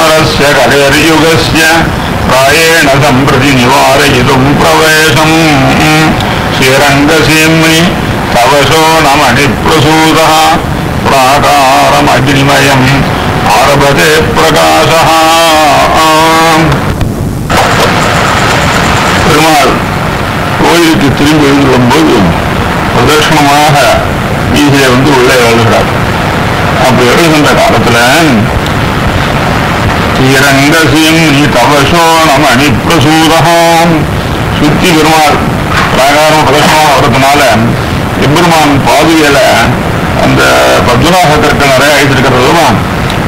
प्रसुमरस्य कलेर्युगस्य प्रायेण सम्प्रति निवारयितुम् प्रवेशम् श्रीरङ्गसीम्नि तवशो न मणिप्रसूतः प्राकारमग्निमयम् आरभते प्रकाशः பெருமாள் கோயிலுக்கு திரும்பி எழுந்துடும்போது பிரதர்ஷனமாக வீதியில ஸ்ரீரங்கசியம் நீ தவசோ நம அணிப்பிரசூதகம் சுத்தி பெருமாள் பிரகாரம் பிரதர்ஷனமாக வர்றதுனால எம்பெருமான் பாதுகையில அந்த பத்மநாசத்திற்கு நிறைய அழைத்திருக்கிறதும்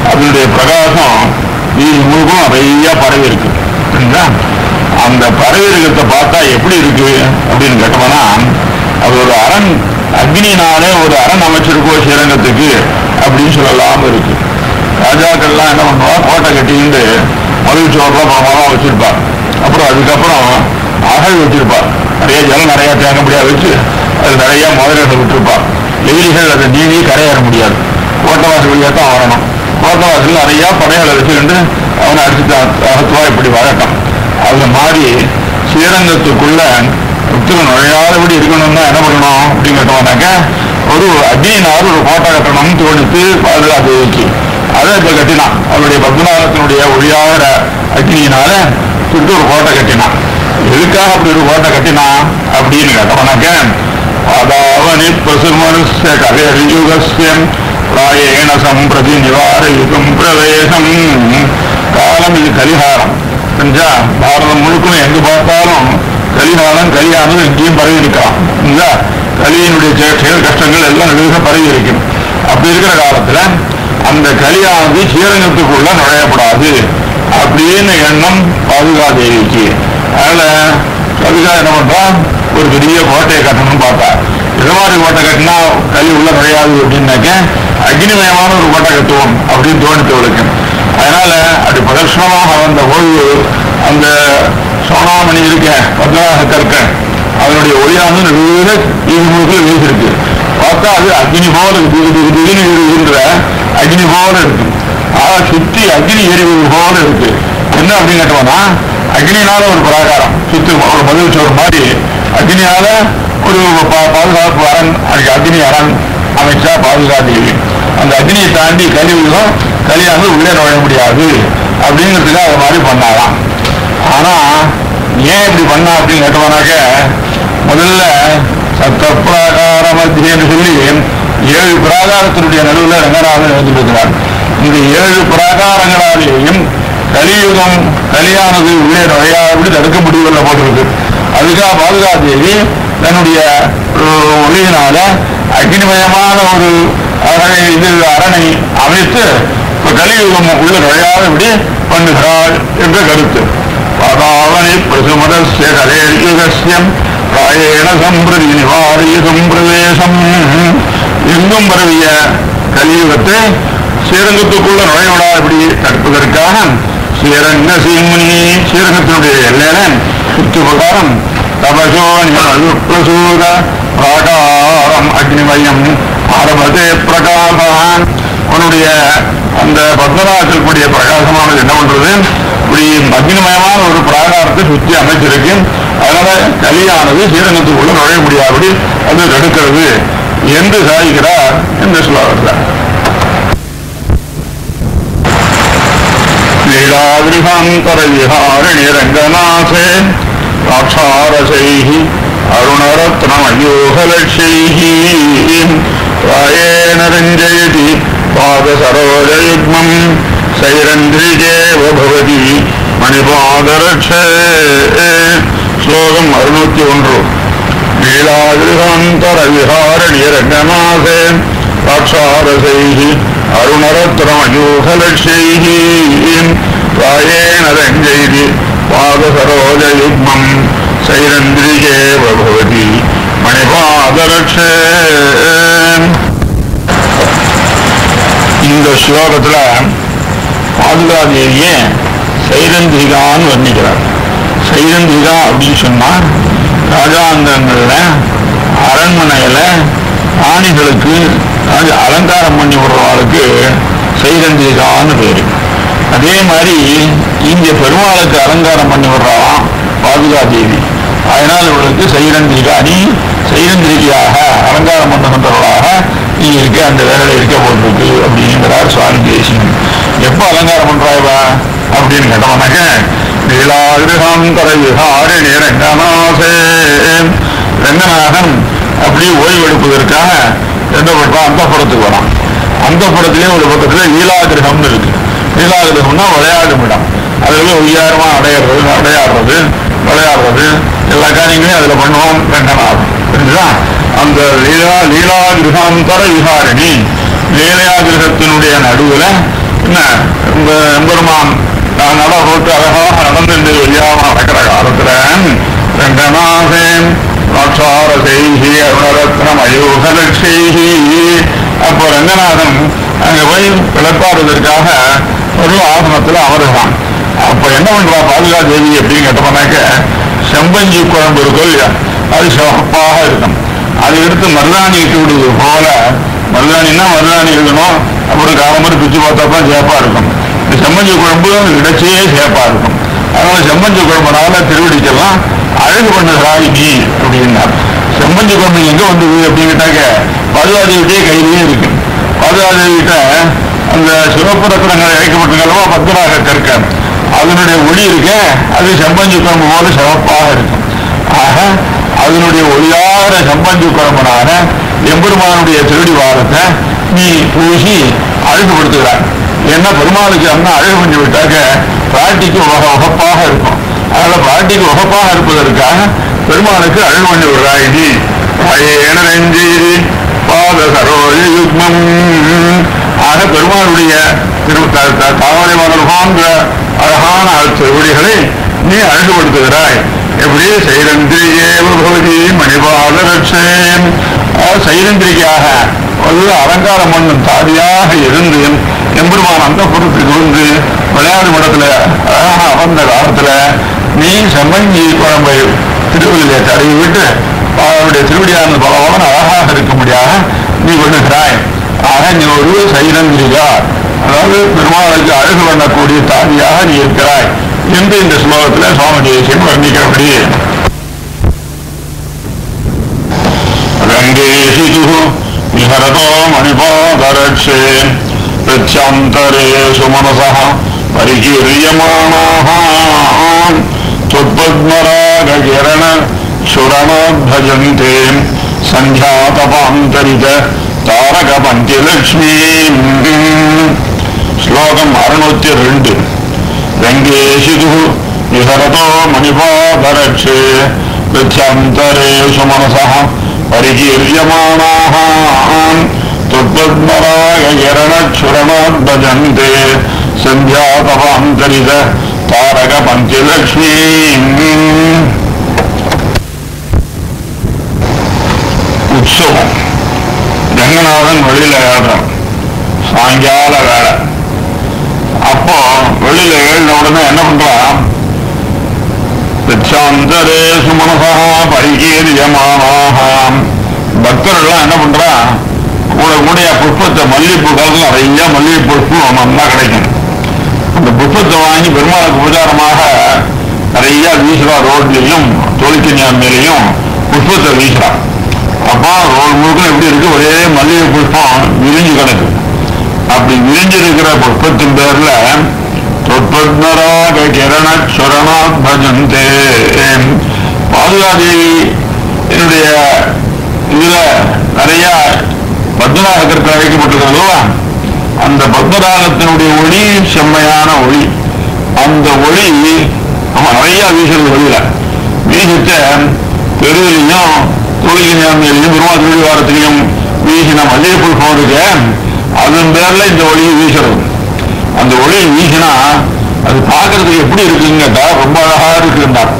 அதனுடைய பிரகாசம் வீதி முழுக்கும் நிறைய பரவி இருக்கு. சரிங்களா அந்த பறவை இருக்கிறத பார்த்தா எப்படி இருக்கு அப்படின்னு கேட்டோம்னா அது ஒரு அரண் அக்னினாலே ஒரு அரண் அமைச்சிருக்கோ ஸ்ரீரங்கத்துக்கு அப்படின்னு சொல்லலாம் இருக்கு. ராஜாக்கள்லாம் என்ன பண்ணுவா கோட்டை கட்டிட்டு மதுள் சோறுலாம் பணமாக வச்சிருப்பா அப்புறம் அதுக்கப்புறம் அகழ் வச்சிருப்பா நிறைய ஜலம் நிறைய தேங்கப்படியா வச்சு அது நிறைய முதலீடு விட்டுருப்பா எதிரிகள் அதை நீவி கரையேற முடியாது. கோட்டை வழியாக தான் வரணும். கோட்டை நிறைய படைகளை வச்சுக்கிட்டு அவனை அடிச்சு அகத்துவா இப்படி வரட்டான் அது மாதிரி ஸ்ரீரங்கத்துக்குள்ள புத்தகம் நுழையாதபடி இருக்கணும்னா என்ன பண்ணணும் அப்படின்னு கேட்டோம்னாக்க ஒரு அக்னியினார் ஒரு கோட்டை கட்டணும்னு தோணித்து பாதுகாப்பு வச்சு. அதை இப்ப கட்டினான். அவருடைய பத்மநாபத்தினுடைய ஒளியாகிற அக்னியினால சுட்டு ஒரு கோட்டை கட்டினான். எதுக்காக அப்படி ஒரு கோட்டை கட்டினான் அப்படின்னு கேட்டோம்னாக்க அதாவனி பசுமனுஷ்ய கலையுகஸ்யம் பிராயேண சம்பிரதி யுகம் பிரவேசம். காலம் இது கலிகாரம் செஞ்சா பாரதம் முழுக்கணும் எங்க பார்த்தாலும் கலிகாலம் கலியானது எங்கேயும் பரவி இருக்கலாம். கலியினுடைய செ- செயல் கஷ்டங்கள் எல்லாம் நெடுக பரவி இருக்கும். அப்படி இருக்கிற காலத்துல அந்த கலியானது ஸ்ரீரங்கத்துக்குள்ள நுழையப்படாது அப்படின்னு எண்ணம் பாதுகாதேவிக்கு அதனால அதுக்கா என்ன ஒரு பெரிய கோட்டையை கட்டணும்னு பார்த்தா இது மாதிரி கோட்டை கட்டினா கலி உள்ள நுழையாது அப்படின்னாக்க அக்னிமயமான ஒரு கோட்டை கட்டுவோம் அப்படின்னு தோணித்தவளுக்கு அதனால அப்படி பிரதர்ஷனமாக வந்த போது அந்த சோனாமணி இருக்க பத்மநாக கற்க அதனுடைய ஒளியானது நடுவில் இது வீசிருக்கு பார்த்தா அது அக்னி போல இருக்கு. திகு எரிகின்ற அக்னி போல இருக்கு. ஆனா சுத்தி அக்னி எரிவது போல இருக்கு. என்ன அப்படின்னு கேட்டோம்னா அக்னினால ஒரு பிராகாரம். சுத்தி ஒரு பதில் சோறு மாதிரி அக்னியால ஒரு பாதுகாப்பு அரண் அதுக்கு அக்னி அரண் அமைச்சா பாதுகாப்பு அந்த அக்னியை தாண்டி கழிவுகளும் கலியாந்து உள்ளே நுழைய முடியாது. அப்படிங்கிறதுக்கு அது மாதிரி பண்ணாராம். ஆனா ஏன் இப்படி பண்ணா அப்படின்னு கேட்டோம்னாக்க முதல்ல சத்த பிராகார மத்தியன்னு சொல்லி ஏழு பிராகாரத்தினுடைய நடுவில் ரங்கநாதன் எழுந்திருக்கிறார் இந்த ஏழு பிராகாரங்களாலேயும் கலியுகம் கலியானது உள்ளே நுழையாதபடி தடுக்க முடியவில்லை போட்டிருக்கு. அதுக்காக பாதுகாதேவி தன்னுடைய ஒளியினால அக்னிமயமான ஒரு அரணை இது அரணை அமைத்து இப்ப கலியுகம் உள்ள நுழையாதபடி பண்ணுகிறாள் என்ற கருத்து. பதாவனை பிரசுமதஸ்ய கலேயுகஸ்யம் பிராயேண சம்பிரதி கலியுகம் பிரவேசம் எங்கும் பரவிய கலியுகத்தை ஸ்ரீரங்கத்துக்குள்ள இப்படி தடுப்பதற்காக ஸ்ரீரங்க சீமுனி ஸ்ரீரங்கத்தினுடைய எல்லையில சுற்று பிரகாரம் தபசோ பிரசூத பிராகாரம் அக்னிமயம் ஆரம்பத்தே பிரகாசம் உன்னுடைய அந்த பத்மராஜத்தில் கூடிய பிரகாசமானது என்ன பண்றது இப்படி அக்னிமயமான ஒரு பிராகாரத்தை சுற்றி அமைச்சிருக்கு. அதனால கலியானது சீரகத்துக்குள்ள நுழைய முடியாதபடி அது தடுக்கிறது. என்று சாதிக்கிறார் என்று சொல்லுவார் லீலாகிரகாந்தரவிஹாரணிரங்கநாசே ராட்சாரசைஹி அருணரத்னமயோகலட்சைஹி. ராயேண ரஞ்சயதி பாதசரோஜயுக்மம் சைரந்திரிஜேவ பவதி மணிபாதரட்சே. ஸ்லோகம் அறுநூத்தி ஒன்று. லீலாகிருகாந்தர விஹார நிரங்கநாசே சாட்சாரசைஹி அருணரத்னமயூகலட்சைஹி ராயேண ரஞ்சைதி பாதசரோஜயுக்மம் சைரந்திரிகே பவதி மணிபாதலட்சே இந்த ஸ்லோகத்தில் பாதுகாதேவியை சைரந்திரிகான்னு வர்ணிக்கிறார் சைரந்திரிகா அப்படின்னு சொன்னா ராஜாங்கங்கள்ல அரண்மனையில ராணிகளுக்கு அலங்காரம் பண்ணி விடுறவாளுக்கு சைரந்திரிகான்னு பேரு. அதே மாதிரி இங்க பெருமாளுக்கு அலங்காரம் பண்ணி விடுறான் பாதுகா தேவி. அதனால் இவளுக்கு சைரந்திரிகாணி சைரந்திரிகையாக அலங்காரம் பண்ணுகின்றவர்களாக நீ இருக்க அந்த வேலையில இருக்க போட்டிருக்கு அப்படிங்கிறார் சுவாமி தேசியம் எப்ப அலங்காரம் பண்றாய்வா அப்படின்னு கேட்டவனாக்க நீலாகிரகாந்தர விஹாரிணி ரங்கநாசே ரங்கநாதன் அப்படி ஓய்வெடுப்பதற்காக என்ன பண்றான் அந்த படத்துக்கு வரான். அந்த படத்துலயும் ஒரு பக்கத்துல லீலாகிரகம்னு இருக்கு. லீலாகிரகம்னா விளையாடும் இடம். அதுல ஒய்யாயிரமா அடையிறது அடையாடுறது விளையாடுறது எல்லா காரியங்களையும் அதுல பண்ணுவோம் ரங்கநாதன். புரிஞ்சுதா? அந்த லீலா லீலாகிரகாந்தர விஹாரணி லீலாகிரகத்தினுடைய நடுவுல என்ன? இந்த எம்பெருமான் நான் நட போட்டு அழகாக நடந்து வெளியாக நடக்கிற காலத்துல ரங்கநாதன் ராட்சார செய்கி அருணரத்னம் அயோகலட்சேகி அப்போ ரங்கநாதன் அங்கே போய் பிளப்பாடுவதற்காக ஒரு ஆசனத்தில் அமருகிறான். அப்போ என்ன பண்றா பாதுகா தேவி அப்படின்னு கேட்டோம்னாக்க செம்பஞ்சி குழம்பு இருக்கும் இல்லையா? அது சிவப்பாக இருக்கும். அதை எடுத்து மருதாணி இட்டு விடுவது போல மருதாணின்னா மருதாணி இருக்கணும். அப்புறம் காலம்பரம் பிச்சு பார்த்தா சேப்பா இருக்கும். செம்மஞ்சி குழம்பு இடைச்சே சேப்பா இருக்கும். அதனால செம்மஞ்சி குழம்புனால திருவடிக்கெல்லாம் அழகு பண்ண நீ அப்படின்னார். செம்மஞ்சி குழம்பு எங்க வந்தது அப்படின்னு கேட்டாக்க பாதுகாதேவிட்டே கையிலேயே இருக்கு. பாதுகாதேவிட்ட அந்த சிவப்பு ரத்தனங்கள் இழைக்கப்பட்டிருக்கிறவா பத்திராக கற்க அதனுடைய ஒளி இருக்க அது செம்பஞ்சு குழம்பு போல சிவப்பாக இருக்கும். ஆக அதனுடைய ஒளியார செம்பஞ்சு குழம்புனான எம்பெருமானுடைய திருடி வாரத்தை நீ பூசி அழகுபடுத்துகிறாய் ஏன்னா பெருமாளுக்கு அண்ணா அழகு பண்ணி விட்டாக்க பாட்டிக்கு உகப்பாக இருக்கும். அதனால பாட்டிக்கு உகப்பாக இருப்பதற்காக பெருமாளுக்கு அழகு பண்ணி விடுறாய் நீ நெஞ்சீரி பாத சரோஜ யுக்மம். ஆக பெருமாளுடைய திரு த- தாமரை போன்ற அழகான திருவடிகளை நீ அழகுபடுத்துகிறாய். எப்படி? சைரந்திரியே பகவதி மணிபாத ரட்சேன் சைரந்திரிக்காக ஒரு அலங்கார மன்னன் தாதியாக இருந்து எம்பெருமான் அந்த பொருத்துக்கு வந்து விளையாடு மடத்துல அழகாக அமர்ந்த காலத்துல நீ செம்மஞ்சி குழம்பை திருவள்ளிலே தடவி விட்டு அவருடைய திருவடியான பலவான் அழகாக இருக்கும்படியாக நீ விடுகிறாய் ஆக நீ ஒரு சைரந்திரிகா அதாவது பெருமாளுக்கு அழகு பண்ணக்கூடிய தாதியாக நீ இருக்கிறாய் என்று இந்த ஸ்லோகத்தில் சுவாமி தேசியம் வர்ணிக்கிறபடி. ரங்கேஷிது निहरतो मणिपादरक्षे पृच्छान्तरेषु मनसः परिकीर्यमाणाः त्वद्पद्मरागकिरण क्षुरणाद्भजन्ते सन्ध्यातपान्तरित तारकपञ्चलक्ष्मीम् श्लोकम् अरुणोत्य रेण्ड् रङ्गेशितुः பரிகீர்யமானான் துத்வத்மராய கிரணச்சுரணோத்பஜந்தே சந்தியாதவாந்தரித தாரக பஞ்சலக்ஷ்மி உற்சவம். ரங்கநாதன் வெளியில ஏடுறான் சாயங்கால வேலை அப்போ வெளியில ஏழின உடனே என்ன பண்றான்? பிரச்சாந்தரேசு மனசா பரிகீரியமானாக. பக்தர்கள்லாம் என்ன பண்றா? கூட கூடிய புஷ்பத்தை மல்லிகைப்பூ காலத்தில் நிறைய மல்லிகை புஷ்பம் நல்லா கிடைக்கும். அந்த புஷ்பத்தை வாங்கி பெருமாளுக்கு உபச்சாரமாக நிறைய வீசுறா ரோட்லையும் தொழிற்கன்யான் மேலையும் புஷ்பத்தை வீசுறா. அப்பா ரோடு முழுக்க எப்படி இருக்கு? ஒரே மல்லிகை புஷ்பம் விரிஞ்சு கிடக்கு. அப்படி விரிஞ்சிருக்கிற புஷ்பத்தின் பேர்ல தொற்பத்மராக கிரண சுரணாத் பஜந்தே. பாதுகாதேவி என்னுடைய இதுல நிறைய பத்மராகத்திற்கு அழைக்கப்பட்டிருக்கிறதோ அந்த பத்மராகத்தினுடைய ஒளி செம்மையான ஒளி. அந்த ஒளி நம்ம நிறைய வீசுறது வெளியில வீசிட்ட தெருவிலையும் தொழிலையும் பெருமா தொழில் வாரத்திலையும் வீசின மல்லிகை புஷ்பம் இருக்கு அதன் பேர்ல இந்த ஒளியை வீசுறது. அந்த ஒளியை வீசினா அது பார்க்கறதுக்கு எப்படி இருக்குங்கட்டா ரொம்ப அழகா இருக்குன்னார்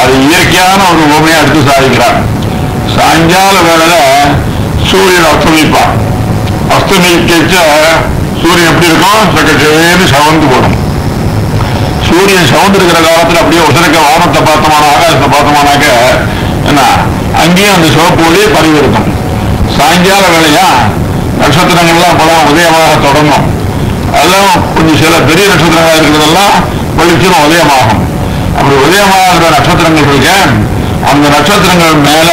அது இயற்கையான ஒரு உண்மையா எடுத்து சாதிக்கிறார் சாயங்கால வேளையில சூரியன் அஸ்தமிப்பான். அஸ்தமிக்க சூரியன் எப்படி இருக்கும்? சக்கச்சேன்னு சவந்து போடும். சூரியன் சவுண்ட் இருக்கிற காலத்துல அப்படியே உசரக்க வானத்தை பார்த்தோமான ஆகாசத்தை பார்த்தோமானாக்க என்ன அங்கேயும் அந்த சிவப்பு ஒளி பரவி இருக்கும். சாயங்கால வேலையா நட்சத்திரங்கள்லாம் படம் உதயமாக தொடங்கும். அதெல்லாம் கொஞ்சம் சில பெரிய நட்சத்திரங்களா இருக்கிறதெல்லாம் வெளிச்சம் உதயமாகும். அப்படி உதயமாகிற நட்சத்திரங்கள் இருக்க அந்த நட்சத்திரங்கள் மேல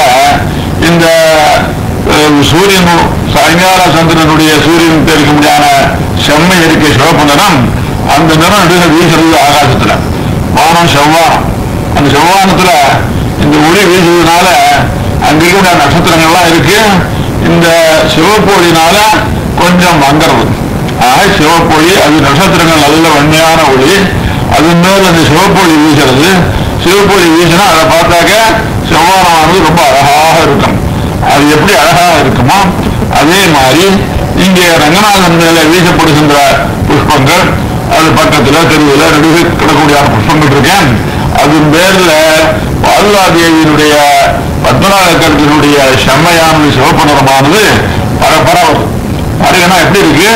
இந்த சூரியனும் சூரியன் சாயங்கால சந்திரனுடைய சூரியன் இருக்க முடியாத செம்மை இருக்க சிவப்பு நிறம் அந்த நிறம் நடுக வீசுறது ஆகாசத்துல. வானம் செவ்வானம். அந்த செவ்வானத்துல இந்த ஒளி வீசுறதுனால அங்க இருக்கிற நட்சத்திரங்கள்லாம் இருக்கு. இந்த சிவப்பு ஒளினால கொஞ்சம் வந்துடுறது ஆக சிவப்பொழி அது நட்சத்திரங்கள் நல்ல வன்மையான ஒளி. அது மேல அந்த சிவப்பொழி வீசுறது. சிவப்பொழி வீசினா அதை பார்த்தாக்க செவ்வானமானது ரொம்ப அழகாக இருக்கும். அது எப்படி அழகாக இருக்குமோ அதே மாதிரி இங்கே ரங்கநாதன் மேல வீசப்படுகின்ற புஷ்பங்கள் அது பக்கத்துல தெருவில் நடுவே கிடக்கூடிய புஷ்பங்கள் இருக்கேன் அது பேர்ல பாதுலா தேவியினுடைய கருத்தினுடைய செம்மையானது சிவப்பு நிறமானது பரபரவு. பாருங்கன்னா எப்படி இருக்கு?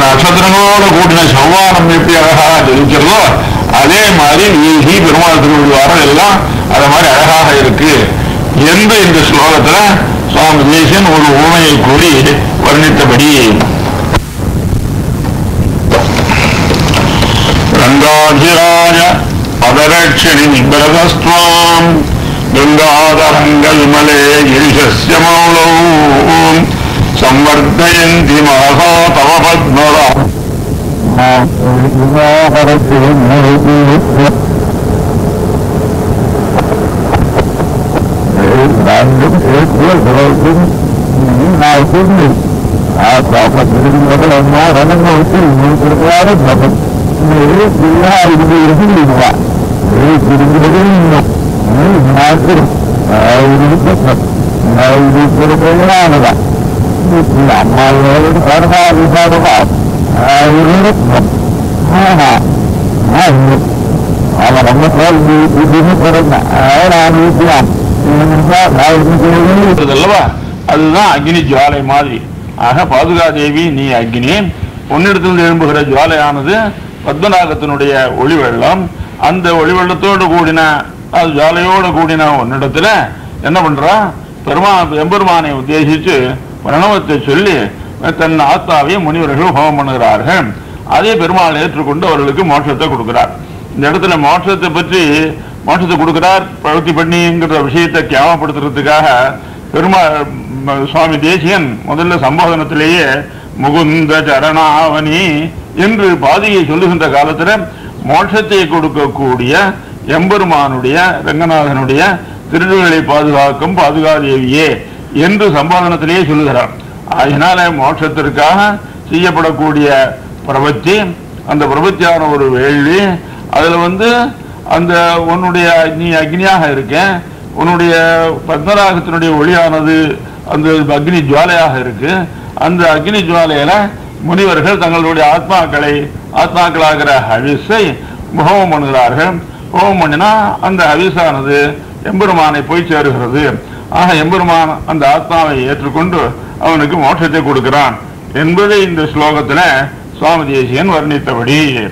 நட்சத்திரங்களோட கூட்டின செவ்வானம் எப்படி அழகாக ஜொலிக்கிறதோ அதே மாதிரி வீசி பெருமாள் திருவிழாரம் எல்லாம் அது மாதிரி அழகாக இருக்கு. எந்த இந்த ஸ்லோகத்துல சுவாமி தேசியன் ஒரு ஊமையை கூறி வர்ணித்தபடி. ரங்காதிராய பதரட்சணி பிரதஸ்துவாம் கங்காதரங்கல்மலே கிரிசஸ்ய மௌலௌ వర్ధయంతిమహో తవ పద్మవ నాకుంది ఆ పాపం రణంగా వచ్చి తిరుగుతారు మీరు జిల్లా ఇది ఇరుకుంది ఇవ్వ మీరు తిరుగుతుంది నాకు ఇది తిరుగుతుంది அல்லவா அதுதான் அக்னி ஜுவாலை மாதிரி. ஆக பாதுகா தேவி நீ அக்னி. உன்னிடத்தில் எழும்புகிற ஜுவாலையானது பத்மநாகத்தினுடைய ஒளி வெள்ளம் அந்த ஒளிவெள்ளத்தோடு கூடின அது ஜுவாலையோடு கூடின ஒன்னிடத்துல என்ன பண்றா? பெருமா எம்பெருமானை உத்தேசிச்சு பிரணவத்தை சொல்லி தன் ஆத்தாவையும் முனிவர்கள் ஹோமம் பண்ணுகிறார்கள். அதே பெருமாள் ஏற்றுக்கொண்டு அவர்களுக்கு மோட்சத்தை கொடுக்கிறார். இந்த இடத்துல மோட்சத்தை பற்றி மோட்சத்தை கொடுக்கிறார் பிரவர்த்தி பண்ணிங்கிற விஷயத்தை கேமப்படுத்துறதுக்காக பெருமாள் சுவாமி தேசியன் முதல்ல சம்போதனத்திலேயே முகுந்த சரணாவணி என்று பாதியை சொல்லுகின்ற காலத்துல மோட்சத்தை கொடுக்கக்கூடிய எம்பெருமானுடைய ரங்கநாதனுடைய திருடுகளை பாதுகாக்கும் பாதுகாதேவியே என்று சம்போதனத்திலேயே சொல்லுகிறார். அதனால மோட்சத்திற்காக செய்யப்படக்கூடிய பிரபத்தி அந்த பிரபத்தியான ஒரு வேள்வி அதுல வந்து அந்த உன்னுடைய நீ அக்னியாக இருக்க உன்னுடைய பத்மராகத்தினுடைய ஒளியானது அந்த அக்னி ஜுவாலையாக இருக்கு. அந்த அக்னி ஜுவாலையில முனிவர்கள் தங்களுடைய ஆத்மாக்களை ஆத்மாக்களாகிற ஹவிஸை ஹோமம் பண்ணுகிறார்கள். ஹோமம் பண்ணினா அந்த ஹவிஸானது எம்பெருமானை போய் சேருகிறது. ஆக எம்பெருமான் அந்த ஆத்மாவை ஏற்றுக்கொண்டு அவனுக்கு மோட்சத்தை கொடுக்கிறான் என்பதை இந்த ஸ்லோகத்துல சுவாமி தேசியன் வர்ணித்தபடி.